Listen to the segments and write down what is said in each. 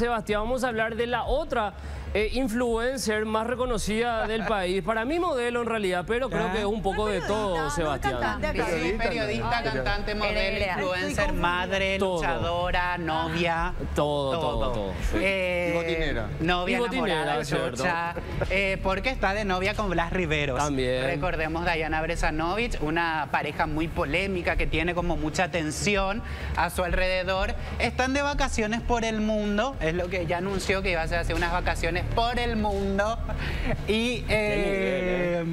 Sebastián, vamos a hablar de la otra eh, influencer más reconocida del país. Para mí modelo en realidad, pero creo que es un poco de todo, Sebastián. Periodista, periodista cantante, modelo, influencer, madre, luchadora, novia. Todo, todo, todo. Eh, botinera. Novia y botinera, ¿cierto? Eh, porque está de novia con Blas Riveros. También. Recordemos Dayana Bresanovich, una pareja muy polémica que tiene como mucha atención a su alrededor. Están de vacaciones por el mundo, es lo que ya anunció que iba a hacer unas vacaciones por el mundo. Y eh,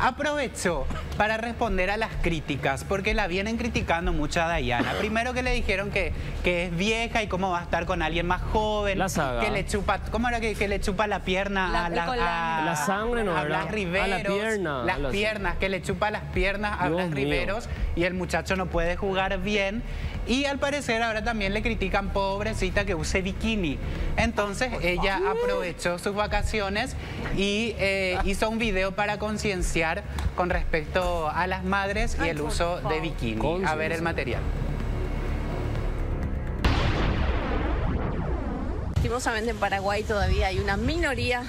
aprovechó para responder a las críticas, porque la vienen criticando mucho a Dayana. Primero que le dijeron que, que es vieja y cómo va a estar con alguien más joven, que le chupa, ¿cómo era que, le chupa la pierna a, la, la sangre no, a Blas Riveros, la pierna, las piernas, que le chupa las piernas a Blas Riveros y el muchacho no puede jugar bien y al parecer ahora también le critican pobrecita que use bikini. Entonces ella aprovechó sus vacaciones y eh, hizo un video para concienciar con respecto a las madres y el uso de bikini. A ver el material. Lastimosamente en Paraguay todavía hay una minoría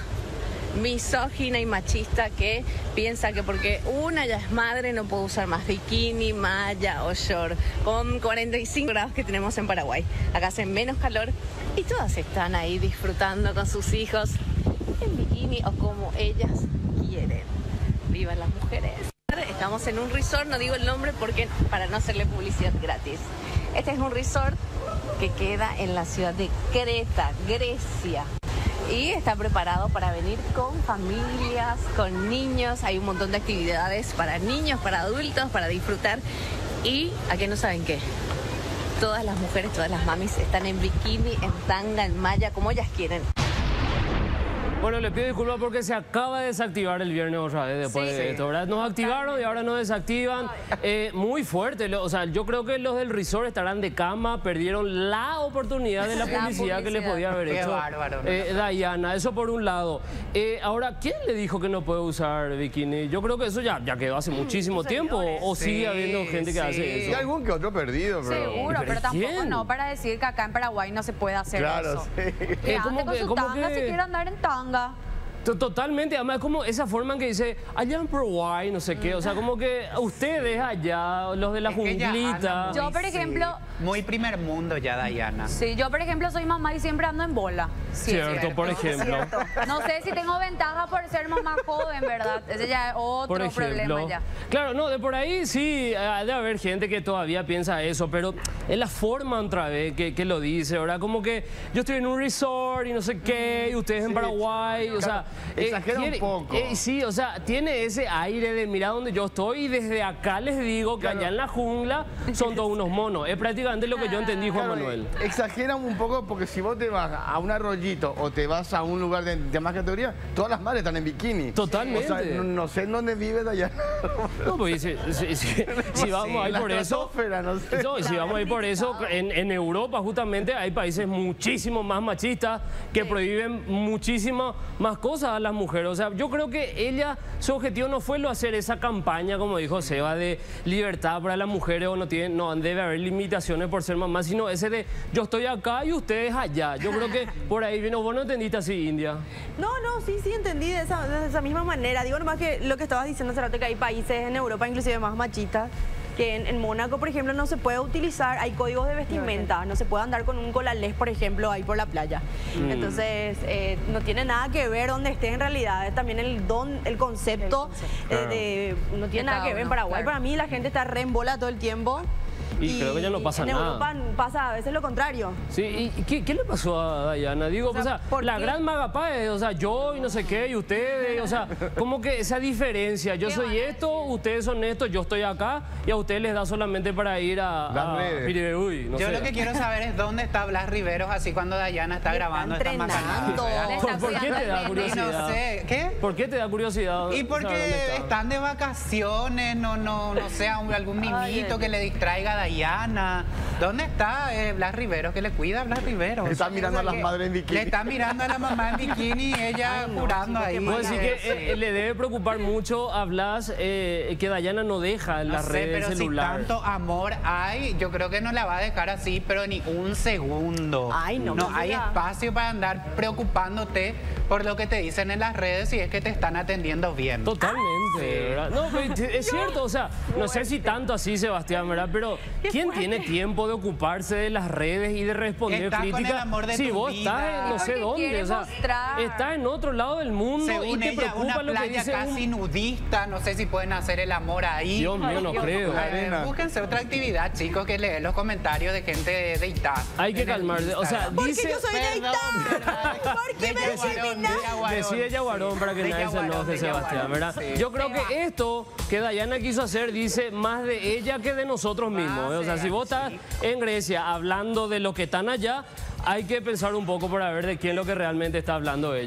misógina y machista que piensa que porque una ya es madre no puede usar más bikini, malla o short, con 45 grados que tenemos en Paraguay. Acá hace menos calor y todas están ahí disfrutando con sus hijos en bikini o como ellas quieren. ¡Viva las mujeres! Estamos en un resort, no digo el nombre porque para no hacerle publicidad gratis. Este es un resort que queda en la ciudad de Creta, Grecia y está preparado para venir con familias, con niños. Hay un montón de actividades para niños, para adultos, para disfrutar. Y a qué no saben qué. Todas las mujeres, todas las mamis están en bikini, en tanga, en malla, como ellas quieren. Bueno, le pido disculpas porque se acaba de desactivar el viernes otra vez después de esto, ¿verdad? Nos activaron y ahora nos desactivan. Eh, muy fuerte, o sea, yo creo que los del resort estarán de cama, perdieron la oportunidad de la publicidad, que les podía haber hecho bárbaro, eh, Dayana. Eso por un lado. Eh, ahora, ¿quién le dijo que no puede usar bikini? Yo creo que eso ya, ya quedó hace muchísimo tiempo, o sigue habiendo gente que hace eso. Y algún que otro perdido, pero... Seguro, pero, tampoco no para decir que acá en Paraguay no se puede hacer claro, eso. Sí. Eh, ¿cómo que, si quiere andar en tanga. Totalmente, además como esa forma en que dice, allá en Paraguay, no sé qué, o sea, como que ustedes allá, los de la junglita. Yo, por ejemplo... Muy primer mundo ya, Dayana. Sí, yo, por ejemplo, soy mamá y siempre ando en bola. cierto, por ejemplo. No sé si tengo ventaja por ser mamá joven, ¿verdad? Ese ya es otro problema ya. Claro, no, de por ahí sí, ha de haber gente que todavía piensa eso, pero es la forma otra vez que, que lo dice, ¿verdad? Como que yo estoy en un resort y no sé qué, y ustedes en Paraguay, o sea... Eh, Exagera un poco. Eh, sí, o sea, tiene ese aire de mira donde yo estoy y desde acá les digo que allá en la jungla son todos unos monos. Es prácticamente lo que yo entendí, Juan Manuel. Exagera un poco porque si vos te vas a un arroyito o te vas a un lugar de, más categoría, todas las madres están en bikini. Totalmente. O sea, no, sé en dónde vives allá. No, pues si, vamos a ir por eso... No sé. si vamos a ir por eso, en, en Europa justamente hay países muchísimo más machistas que prohíben muchísimas más cosas a las mujeres. O sea, yo creo que ella, su objetivo no fue lo hacer esa campaña, como dijo Seba, de libertad para las mujeres o no, tiene, no debe haber limitaciones por ser mamá, sino ese de yo estoy acá y ustedes allá. Yo creo que por ahí vino, vos no entendiste así, India. No, no, sí, sí entendí de esa, misma manera. Digo nomás que lo que estabas diciendo hace rato que hay países en Europa inclusive más machistas que en, Mónaco, por ejemplo, no se puede utilizar, hay códigos de vestimenta, no se puede andar con un colalés, por ejemplo, ahí por la playa. Mm. Entonces, eh, no tiene nada que ver donde esté en realidad, es también el don, el concepto, eh, de, no tiene nada que ver en Paraguay. Para mí la gente está re en bola todo el tiempo. Y, creo que ya no pasa nada. En Europa pasa a veces lo contrario. Sí, ¿y qué, le pasó a Dayana? Digo, o sea, la gran maga o sea, yo y no sé qué, y ustedes, o sea, como que esa diferencia, yo soy esto, ustedes son esto, yo estoy acá, y a ustedes les da solamente para ir a, a Yo lo que quiero saber es dónde está Blas Riveros así cuando Dayana está grabando esta ¿Por, ¿Por qué te da curiosidad? No sé, ¿qué? ¿Por qué te da curiosidad? Y porque están de vacaciones, no, no, no sé, algún mimito que le distraiga a Dayana Dayana. ¿Dónde está eh, Blas Rivero? Que le cuida a Blas Rivero. Está mirando a las madres en bikini. Le está mirando a la mamá en bikini y ella jurando ahí. Decir que eh, le debe preocupar mucho a Blas eh, que Dayana no deja las redes pero celular. Si tanto amor hay, yo creo que no la va a dejar así, pero ni un segundo. Ay, no. No hay espacio para andar preocupándote por lo que te dicen en las redes y es que te están atendiendo bien. Totalmente, ¿verdad? No, es cierto, o sea, no sé si tanto así, Sebastián, ¿verdad? Pero ¿quién tiene tiempo de ocuparse de las redes y de responder críticas? si vos estás en no sé dónde, o sea, estás en otro lado del mundo y te preocupa lo que dice casi nudista, no sé si pueden hacer el amor ahí. Dios mío, no creo. búsquense otra actividad, chicos, que leen los comentarios de gente de Itá. Hay que calmarse, o sea, dice... Porque yo soy de Itá. ¿Por qué me Decide Yaguarón para que nadie se enoje, Sebastián, ¿verdad? Yo creo que esto que Dayana quiso hacer dice más de ella que de nosotros mismos. ¿Eh? O sea, si vos estás en Grecia hablando de lo que están allá, hay que pensar un poco para ver de quién es lo que realmente está hablando ella.